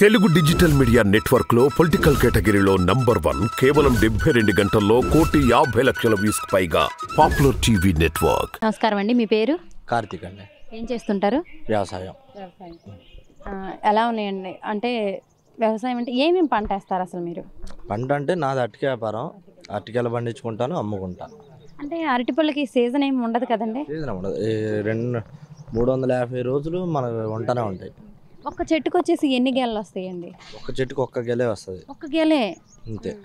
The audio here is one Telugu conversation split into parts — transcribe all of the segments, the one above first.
తెలుగు డిజిటల్ మీడియా నెట్వర్క్లో పొలిటికల్ కేటగిరీలో నంబర్ వన్ కేవలం డెబ్బై రెండు గంటల్లో కోటి యాభై లక్షల వ్యూస్ పైగా పాపులర్ టీవీ నెట్వర్క్. నమస్కారం అండి మీ పేరు? కార్తీక్ అండి. ఏం చేస్తుంటారు? వ్యవసాయం. ఎలా ఉన్నాయండి? అంటే వ్యవసాయం అంటే ఏమేమి పంట వేస్తారు అసలు మీరు? పంట అంటే నాది అరటిక వ్యాపారం. అరటికాయలు పండించుకుంటాను అమ్ముకుంటాను. అంటే అరటిపళ్ళకి సీజన్ ఏమి ఉండదు కదండి? సీజన్ ఉండదు. ఈ రెండు మూడు వందల యాభై రోజులు మనకు వంటనే ఉంటాయి. ఒక్క చెట్టుకు వచ్చేసి ఎన్ని గెలలు వస్తాయండి? ఒక్క చెట్టుకు ఒక్క గెలే వస్తుంది. ఒక్క గెలే? అంతే.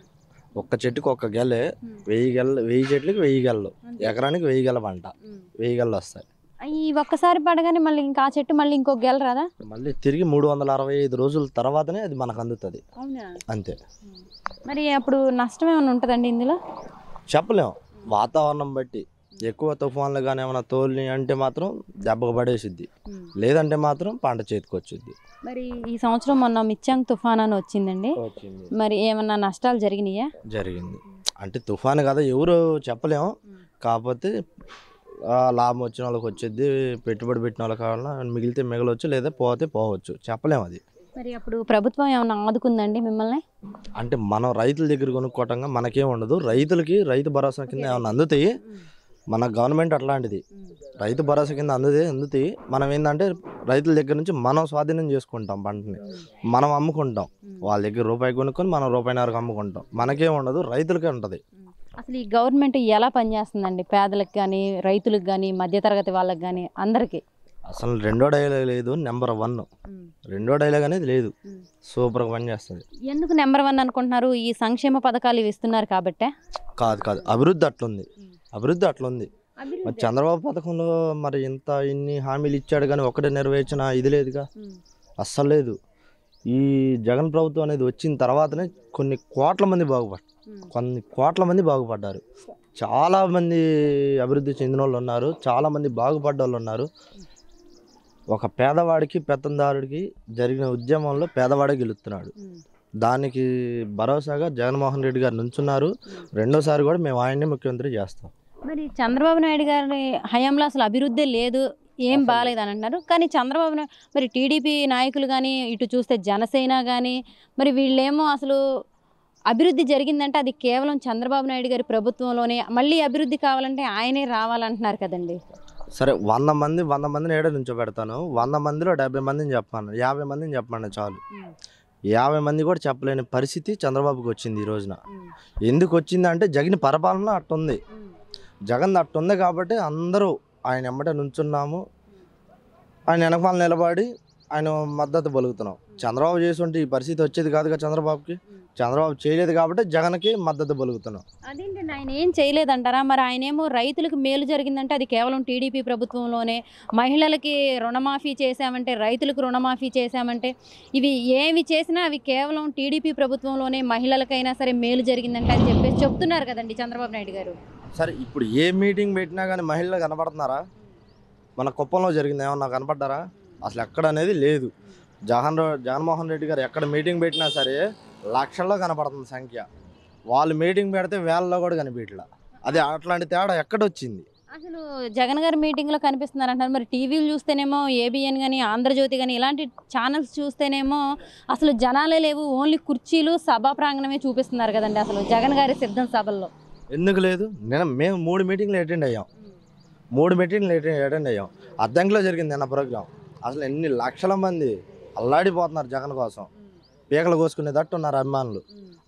ఒక్క చెట్టుకు ఒక్క గెలే వెయ్యి గెల వెయ్యి చెట్లకి వెయ్యి గెలలు ఎకరానికి వెయ్యి గెల పంట. వెయ్యి గెలలు వస్తాయి. ఈ ఒక్కసారి పడగానే మళ్ళీ ఇంకా ఆ చెట్టు మళ్ళీ ఇంకో గెల రాదా? మళ్ళీ తిరిగి మూడు వందల అరవై ఐదు రోజుల తర్వాతనే అది మనకు అందుతుంది. అంతే. మరి అప్పుడు నష్టం ఏమైనా ఉంటుందండి ఇందులో? చెప్పలేం. వాతావరణం బట్టి. ఎక్కువ తుఫాన్లు కానీ ఏమైనా తోలిని అంటే మాత్రం దెబ్బకు పడేసిద్ది. లేదంటే మాత్రం పంట చేతికి వచ్చింది మరి ఈ సంవత్సరం మొన్న మిచ్చాంగ్ తుఫాన్ అని వచ్చిందండి. వచ్చింది. మరి ఏమన్నా నష్టాలు జరిగినాయా? జరిగింది. అంటే తుఫాను కదా ఎవరు చెప్పలేము. కాకపోతే లాభం వచ్చిన వాళ్ళకి వచ్చింది పెట్టుబడి పెట్టిన వాళ్ళకి కావాలన్నా మిగిలితే మిగలవచ్చు లేదా పోతే పోవచ్చు. చెప్పలేము అది. మరి అప్పుడు ప్రభుత్వం ఏమన్నా ఆదుకుందండి మిమ్మల్ని? అంటే మనం రైతుల దగ్గర కొనుక్కోవటంగా మనకేం ఉండదు. రైతులకి రైతు భరోసా కింద ఏమైనా అందుతాయి. మన గవర్నమెంట్ అట్లాంటిది. రైతు భరోసా కింద అందుతాయి అందుతాయి మనం ఏంటంటే రైతుల దగ్గర నుంచి మనం స్వాధీనం చేసుకుంటాం పంటని. మనం అమ్ముకుంటాం. వాళ్ళ దగ్గర రూపాయి కొనుక్కొని మనం రూపాయిన్నరకు అమ్ముకుంటాం. మనకేం ఉండదు రైతులకే ఉంటుంది. అసలు ఈ గవర్నమెంట్ ఎలా పనిచేస్తుందండి పేదలకు కానీ రైతులకు కానీ మధ్యతరగతి వాళ్ళకి కానీ అందరికీ? అసలు రెండో డైలాగ్ లేదు నెంబర్ వన్. రెండో డైలాగ్ అనేది లేదు. సూపర్గా పనిచేస్తుంది. ఎందుకు నెంబర్ వన్ అనుకుంటున్నారు? ఈ సంక్షేమ పథకాలు ఇవి ఇస్తున్నారు కాబట్టే? కాదు కాదు. అభివృద్ధి అట్లుంది. అభివృద్ధి అట్లుంది మరి చంద్రబాబు పథకంలో మరి ఇంత ఇన్ని హామీలు ఇచ్చాడు కానీ ఒకటే నెరవేర్చిన ఇది లేదుగా. అస్సలు లేదు. ఈ జగన్ ప్రభుత్వం అనేది వచ్చిన తర్వాతనే కొన్ని కోట్ల మంది బాగుపడ్డారు కొన్ని కోట్ల మంది బాగుపడ్డారు. చాలా మంది అభివృద్ధి చెందిన వాళ్ళు ఉన్నారు. చాలా మంది బాగుపడ్డ వాళ్ళు ఉన్నారు. ఒక పేదవాడికి పెత్తందారుడికి జరిగిన ఉద్యమంలో పేదవాడే గెలుస్తున్నాడు. దానికి భరోసాగా జగన్మోహన్ రెడ్డి గారు నుంచున్నారు. రెండోసారి కూడా మేము ఆయన్నే ముఖ్యమంత్రి చేస్తాం. మరి చంద్రబాబు నాయుడు గారి హయాంలో అసలు అభివృద్ధి లేదు ఏం బాగాలేదు అని అంటున్నారు కానీ చంద్రబాబు నాయుడు మరి టీడీపీ నాయకులు కానీ ఇటు చూస్తే జనసేన కానీ మరి వీళ్ళేమో అసలు అభివృద్ధి జరిగిందంటే అది కేవలం చంద్రబాబు నాయుడు గారి ప్రభుత్వంలోనే మళ్ళీ అభివృద్ధి కావాలంటే ఆయనే రావాలంటున్నారు కదండి. సరే వంద మంది వంద మందిని ఏడ నుంచో పెడతాను వంద మందిలో డెబ్బై మందిని చెప్పాను యాభై మందిని చెప్పండి చాలు. యాభై మంది కూడా చెప్పలేని పరిస్థితి చంద్రబాబుకి వచ్చింది ఈ రోజున. ఎందుకు వచ్చింది అంటే జగన్ పరిపాలన అట్టుంది. జగన్ అట్టుంది కాబట్టి అందరూ ఆయన ఎమ్మట నుంచున్నాము. ఆయన వెనకమాల నిలబడి ఆయన మద్దతు పలుకుతున్నాం. చంద్రబాబు చేసి ఈ పరిస్థితి వచ్చేది కాదుగా చంద్రబాబుకి. చంద్రబాబు చేయలేదు కాబట్టి జగన్కి మద్దతు పలుకుతున్నాం. అదేంటండి ఆయన ఏం చేయలేదంటారా? మరి ఆయన ఏమో రైతులకు మేలు జరిగిందంటే అది కేవలం టీడీపీ ప్రభుత్వంలోనే. మహిళలకి రుణమాఫీ చేశామంటే రైతులకు రుణమాఫీ చేశామంటే ఇవి ఏమి చేసినా అవి కేవలం టీడీపీ ప్రభుత్వంలోనే మహిళలకైనా సరే మేలు జరిగిందంటే అని చెప్పేసి చెప్తున్నారు కదండి చంద్రబాబు నాయుడు గారు. సరే ఇప్పుడు ఏ మీటింగ్ పెట్టినా కానీ మహిళలు కనపడుతున్నారా మన కుప్పంలో జరిగింది ఏమన్నా కనపడ్డారా అసలు ఎక్కడ అనేది లేదు. జగన్ జగన్మోహన్ రెడ్డి గారు ఎక్కడ మీటింగ్ పెట్టినా సరే లక్షల్లో కనపడుతుంది సంఖ్య. వాళ్ళు మీటింగ్ పెడితే వేలలో కూడా కనిపించట్లా. అది అట్లాంటి తేడా ఎక్కడ వచ్చింది అసలు జగన్ గారి మీటింగ్లో కనిపిస్తున్నారు అంటారు మరి టీవీలు చూస్తేనేమో ఏబిఎన్ కానీ ఆంధ్రజ్యోతి కానీ ఇలాంటి ఛానల్స్ చూస్తేనేమో అసలు జనాలే లేవు. ఓన్లీ కుర్చీలు సభా ప్రాంగణమే చూపిస్తున్నారు కదండి అసలు జగన్ గారి సిద్ధం సభల్లో. ఎందుకు లేదు? నేను మేము మూడు మీటింగ్లు అటెండ్ అయ్యాం. మూడు మీటింగ్లు అటెండ్ అయ్యాం. అద్దంకిలో జరిగింది నిన్న ప్రోగ్రాం. అసలు ఎన్ని లక్షల మంది అల్లాడిపోతున్నారు జగన్ కోసం. పీకలు కోసుకునేటట్టు ఉన్నారు అభిమానులు.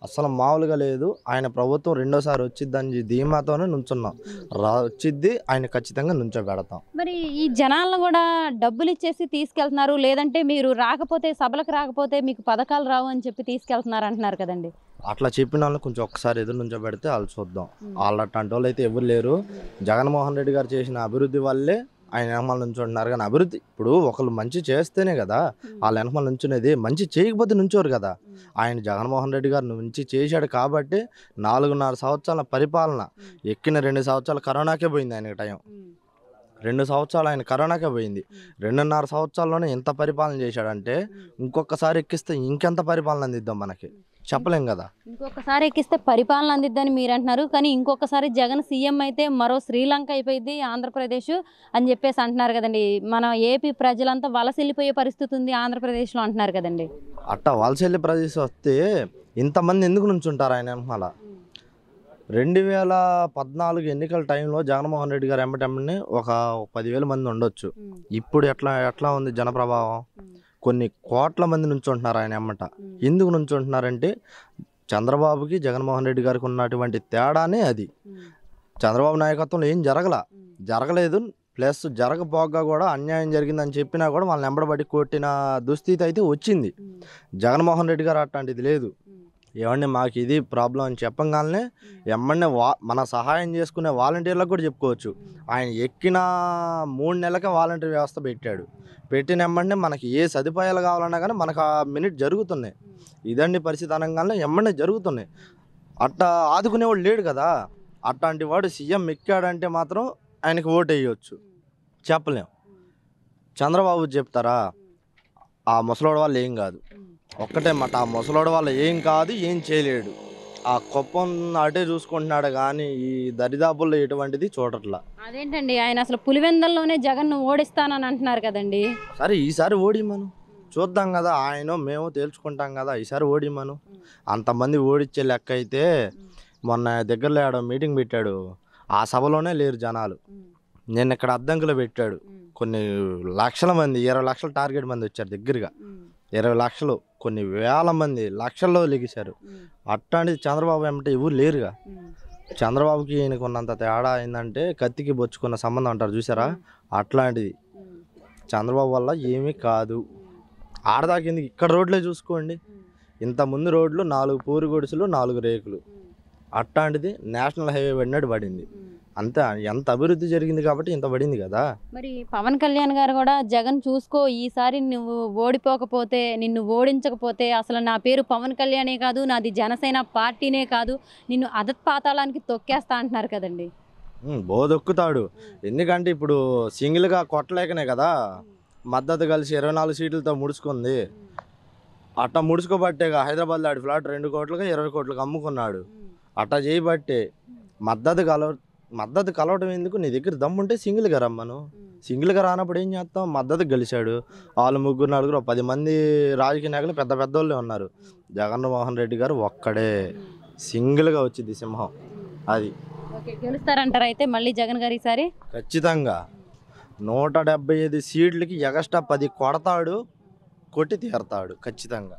అసలు మామూలుగా లేదు. ఆయన ప్రభుత్వం రెండోసారి వచ్చిద్దని ధీమాతోనే నుంచున్నాం. రా వచ్చిద్ది ఆయన ఖచ్చితంగా నుంచోబెడతాం మరి ఈ జనాలను కూడా డబ్బులు ఇచ్చేసి తీసుకెళ్తున్నారు. లేదంటే మీరు రాకపోతే సభలకు రాకపోతే మీకు పథకాలు రావు అని చెప్పి తీసుకెళ్తున్నారు అంటున్నారు కదండి. అట్లా చెప్పిన వాళ్ళని కొంచెం ఒక్కసారి ఎదురు నుంచోబెడితే వాళ్ళు చూద్దాం. వాళ్ళు అట్లాంటి వాళ్ళు అయితే ఎవరు లేరు. జగన్మోహన్ రెడ్డి గారు చేసిన అభివృద్ధి వల్లే ఆయన వెనకమాల నుంచి ఉన్నారు కానీ అభివృద్ధి. ఇప్పుడు ఒకళ్ళు మంచి చేస్తేనే కదా వాళ్ళ వెనకమాల నుంచునేది మంచి చేయకపోతే నుంచోరు కదా. ఆయన జగన్మోహన్ రెడ్డి గారు మంచి చేశాడు కాబట్టి నాలుగున్నర సంవత్సరాల పరిపాలన ఎక్కిన రెండు సంవత్సరాలు కరోనాకే పోయింది ఆయన టైం. రెండు సంవత్సరాలు ఆయన కరోనాకే పోయింది. రెండున్నర సంవత్సరాల్లోనే ఎంత పరిపాలన చేశాడంటే ఇంకొకసారి ఎక్కిస్తే ఇంకెంత పరిపాలన అందిద్దాం మనకి? చెప్పలేం కదా. ఇంకొకసారి ఎక్కిస్తే పరిపాలన అందిద్దని మీరు అంటున్నారు కానీ ఇంకొకసారి జగన్ సీఎం అయితే మరో శ్రీలంక అయిపోయింది ఆంధ్రప్రదేశ్ అని చెప్పేసి అంటున్నారు కదండి. మన ఏపీ ప్రజలంతా వలస వెళ్ళిపోయే పరిస్థితి ఉంది ఆంధ్రప్రదేశ్లో అంటున్నారు కదండి. అట్ట వలసెల్లి ప్రదేశం వస్తే ఇంతమంది ఎందుకు నుంచుంటారు ఆయన వెనకాల రెండు వేల పద్నాలుగు ఎన్నికల టైంలో జగన్మోహన్ రెడ్డి గారు ఎంబటెంబడిని ఒక పదివేల మంది ఉండొచ్చు. ఇప్పుడు ఎట్లా ఎట్లా ఉంది జనప్రభావం? కొన్ని కోట్ల మంది నుంచుంటున్నారు ఆయన ఎమ్మట. ఎందుకు నుంచుంటున్నారంటే చంద్రబాబుకి జగన్మోహన్ రెడ్డి గారికి ఉన్నటువంటి తేడానే అది. చంద్రబాబు నాయకత్వంలో ఏం జరగల? జరగలేదు. ప్లస్ జరగపోగా కూడా అన్యాయం జరిగిందని చెప్పినా కూడా వాళ్ళని ఎంబడబడి కొట్టిన దుస్థితి అయితే వచ్చింది. జగన్మోహన్ రెడ్డి గారు అట్లాంటిది లేదు. ఏమండి మాకు ఇది ప్రాబ్లం అని చెప్పగానే ఎమ్మడినే వా మన సహాయం చేసుకునే వాలంటీర్లకు కూడా చెప్పుకోవచ్చు. ఆయన ఎక్కిన మూడు నెలలకే వాలంటీర్ వ్యవస్థ పెట్టాడు. పెట్టిన ఎమ్మంటే మనకి ఏ సదుపాయాలు కావాలన్నా కానీ మనకు ఆ మినిట్ జరుగుతున్నాయి. ఇదండి పరిస్థితి అనగానే ఎమ్మడే జరుగుతున్నాయి. అట్ట ఆదుకునేవాడు లేడు కదా. అట్లాంటి వాడు సీఎం ఎక్కాడంటే మాత్రం ఆయనకి ఓటు వేయవచ్చు చెప్పలేం. చంద్రబాబు చెప్తారా? ఆ ముసలోడు వాళ్ళు ఏం కాదు. ఒక్కటే మాట ఆ ముసలోడు వాళ్ళు ఏం కాదు ఏం చేయలేడు. ఆ కుప్పం అటే చూసుకుంటున్నాడు కానీ ఈ దరిదాపుల్లో ఎటువంటిది చూడట్లా. అదేంటండి ఆయన అసలు పులివెందల్లోనే జగన్ ఓడిస్తానని అంటున్నారు కదండి. సరే ఈసారి ఓడిమను చూద్దాం కదా ఆయన మేము తేల్చుకుంటాం కదా ఈసారి ఓడిమను అంతమంది ఓడిచ్చే లెక్క అయితే మొన్న దగ్గరలో ఆడ మీటింగ్ పెట్టాడు. ఆ సభలోనే లేరు జనాలు. నేను ఇక్కడ అద్దంకులో పెట్టాడు. కొన్ని లక్షల మంది ఇరవై లక్షల టార్గెట్ మంది వచ్చారు దగ్గరగా. ఇరవై లక్షలు. కొన్ని వేల మంది లక్షల్లో లెగిశారు. అట్లాంటిది చంద్రబాబు ఏమంటే ఎవరు లేరుగా. చంద్రబాబుకి ఈయనకు ఉన్నంత తేడా ఏంటంటే కత్తికి బొచ్చుకున్న సంబంధం అంటారు చూసారా? అట్లాంటిది. చంద్రబాబు వల్ల ఏమీ కాదు. ఆడదాకింది ఇక్కడ రోడ్లే చూసుకోండి. ఇంత ముందు రోడ్లు నాలుగు పూరి గుడిసెలు నాలుగు రేకులు. అట్లాంటిది నేషనల్ హైవే పడినట్టు పడింది. అంతే ఎంత అభివృద్ధి జరిగింది కాబట్టి ఇంత పడింది కదా. మరి పవన్ కళ్యాణ్ గారు కూడా జగన్ చూసుకో ఈసారి నువ్వు ఓడిపోకపోతే నిన్ను ఓడించకపోతే అసలు నా పేరు పవన్ కళ్యాణే కాదు నాది జనసేన పార్టీనే కాదు నిన్ను అదత్ పాతాళానికి తొక్కేస్తా అంటున్నారు కదండి. బోదొక్కుతాడు. ఎందుకంటే ఇప్పుడు సింగిల్గా కొట్టలేకనే కదా. మద్దతు కలిసి ఇరవై నాలుగు సీట్లతో ముడుచుకుంది. అట్ట ముడుచుకోబట్టేగా హైదరాబాద్లో ఆడి ఫ్లాట్ రెండు కోట్లుగా ఇరవై కోట్లకు అమ్ముకున్నాడు. అట్ట చేయబట్టే మద్దతు కలవ మద్దతు కలవడం ఎందుకు? నీ దగ్గర దమ్ముంటే సింగిల్గా రమ్మను. సింగిల్గా రానప్పుడు ఏం చేస్తాం? మద్దతు గెలిచాడు. వాళ్ళు ముగ్గురు నలుగురు పది మంది రాజకీయ నాయకులు పెద్ద పెద్ద వాళ్ళే ఉన్నారు జగన్మోహన్ రెడ్డి గారు ఒక్కడే. సింగిల్గా వచ్చింది సింహం. అది. గెలుస్తారంటారు అయితే మళ్ళీ జగన్ గారు ఈసారి? ఖచ్చితంగా. నూట డెబ్బై ఐదు సీట్లకి ఎగస్ట్రా పది కొడతాడు కొట్టి తీరతాడు. ఖచ్చితంగా.